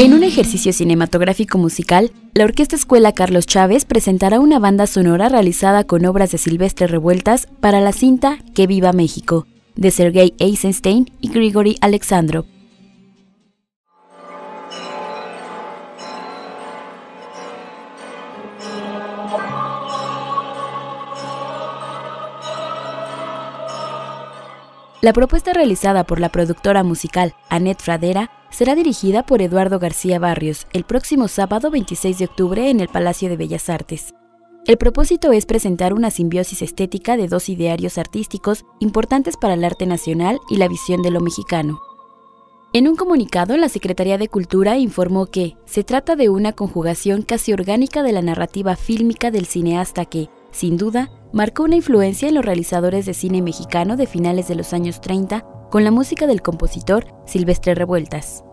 En un ejercicio cinematográfico musical, la Orquesta Escuela Carlos Chávez presentará una banda sonora realizada con obras de Silvestre Revueltas para la cinta Que Viva México, de Sergei Eisenstein y Grigory Alexandrov. La propuesta realizada por la productora musical Annette Fradera será dirigida por Eduardo García Barrios el próximo sábado 26 de octubre en el Palacio de Bellas Artes. El propósito es presentar una simbiosis estética de dos idearios artísticos importantes para el arte nacional y la visión de lo mexicano. En un comunicado, la Secretaría de Cultura informó que se trata de una conjugación casi orgánica de la narrativa fílmica del cineasta que, sin duda, marcó una influencia en los realizadores de cine mexicano de finales de los años 30 con la música del compositor Silvestre Revueltas.